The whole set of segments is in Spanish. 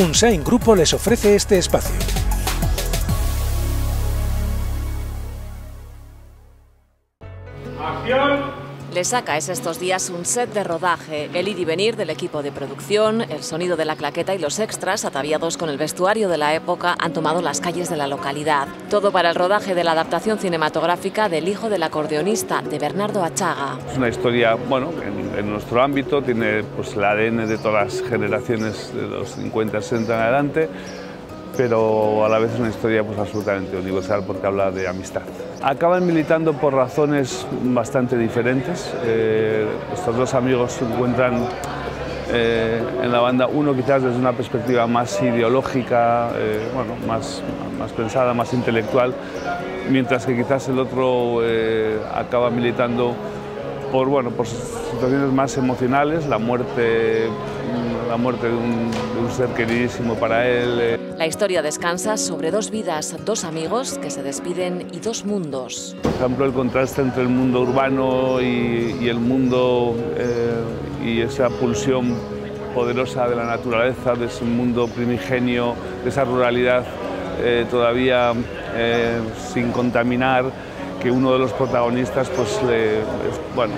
Unsain Grupo les ofrece este espacio. Saca es estos días un set de rodaje, el ir y venir del equipo de producción, el sonido de la claqueta y los extras ataviados con el vestuario de la época han tomado las calles de la localidad. Todo para el rodaje de la adaptación cinematográfica del hijo del acordeonista, de Bernardo Achaga. Es una historia, bueno, en, en nuestro ámbito tiene pues el ADN de todas las generaciones de los 50, 60 en adelante pero a la vez es una historia pues, absolutamente universal porque habla de amistad. Acaban militando por razones bastante diferentes. Eh, estos dos amigos se encuentran eh, en la banda, uno quizás desde una perspectiva más ideológica, eh, bueno, más, más pensada, más intelectual, mientras que quizás el otro acaba militando por, bueno, por situaciones más emocionales, la muerte, la muerte de un, de un ser queridísimo para él. La historia descansa sobre dos vidas, dos amigos que se despiden y dos mundos. Por ejemplo, el contraste entre el mundo urbano y, y el mundo eh, y esa pulsión poderosa de la naturaleza, de ese mundo primigenio, de esa ruralidad eh, todavía eh, sin contaminar, que uno de los protagonistas pues le, bueno,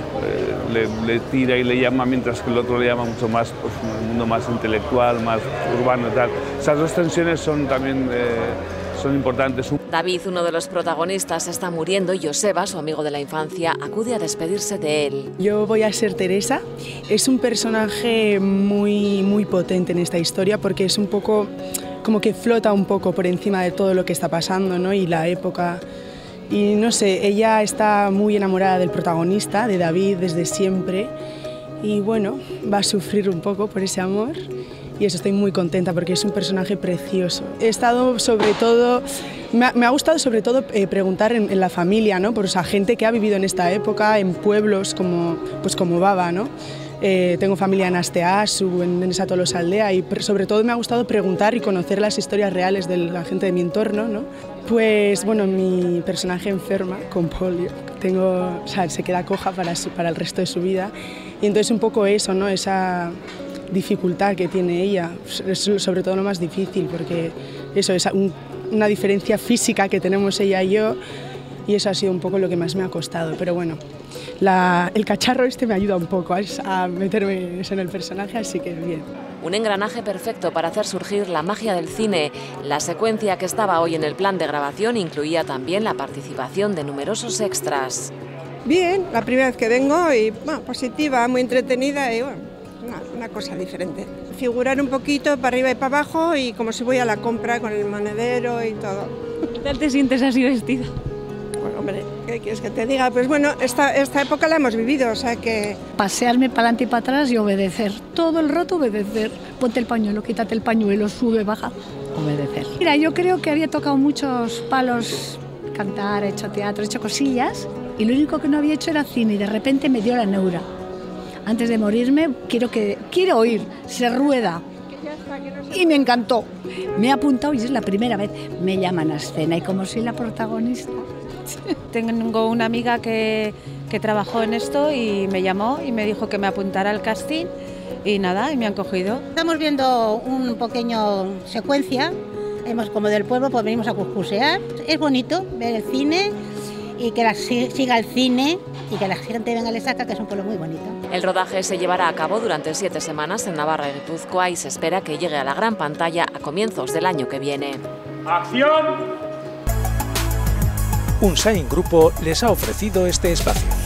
le, le, tira y le llama, mientras que el otro le llama mucho más, pues, un mundo más intelectual, más urbano y tal. Esas dos tensiones son también eh, son importantes. David, uno de los protagonistas, está muriendo y Joseba, su amigo de la infancia, acude a despedirse de él. Yo voy a ser Teresa. Es un personaje muy, muy potente en esta historia porque es un poco como que flota un poco por encima de todo lo que está pasando ¿no? y la época y no sé, ella está muy enamorada del protagonista, de David, desde siempre. Y bueno, va a sufrir un poco por ese amor. Y eso estoy muy contenta porque es un personaje precioso. He estado sobre todo, me ha, me ha gustado sobre todo eh, preguntar en, en, la familia, ¿no? por esa gente que ha vivido en esta época, en pueblos como, pues como Baba, ¿no? Eh, tengo familia en Asteasu, en, en esa Tolosa aldea y sobre todo me ha gustado preguntar y conocer las historias reales de la gente de mi entorno. ¿no? Pues bueno, mi personaje enferma con polio, tengo, o sea, se queda coja para, su, para el resto de su vida y entonces un poco eso, ¿no? esa dificultad que tiene ella, es sobre todo lo más difícil porque eso es un, una diferencia física que tenemos ella y yo y eso ha sido un poco lo que más me ha costado, pero bueno, la, el cacharro este me ayuda un poco a, a meterme en el personaje, así que bien. Un engranaje perfecto para hacer surgir la magia del cine. La secuencia que estaba hoy en el plan de grabación incluía también la participación de numerosos extras. Bien, la primera vez que vengo y bueno, positiva, muy entretenida y bueno, una, una, cosa diferente. Figurar un poquito para arriba y para abajo y como si voy a la compra con el monedero y todo. ¿Qué tal te sientes así vestida? Hombre, ¿qué quieres que te diga? Pues bueno, esta, época la hemos vivido, o sea que... Pasearme para adelante y para atrás y obedecer. Todo el rato obedecer. Ponte el pañuelo, quítate el pañuelo, sube, baja. Obedecer. Mira, yo creo que había tocado muchos palos, cantar, he hecho teatro, he hecho cosillas, y lo único que no había hecho era cine, y de repente me dio la neura. Antes de morirme, quiero, que, quiero oír, se rueda. Y me encantó. Me he apuntado y es la primera vez. Me llaman a escena y como soy la protagonista, Tengo una amiga que, que, trabajó en esto y me llamó y me dijo que me apuntara al casting y nada, y me han cogido. Estamos viendo un pequeño secuencia, hemos como del pueblo, pues venimos a cuscusear. Es bonito ver el cine y que la, siga el cine y que la gente venga a Lesaca, que es un pueblo muy bonito. El rodaje se llevará a cabo durante siete semanas en Navarra y Guipúzcoa y se espera que llegue a la gran pantalla a comienzos del año que viene. ¡Acción! Unsain Grupo les ha ofrecido este espacio.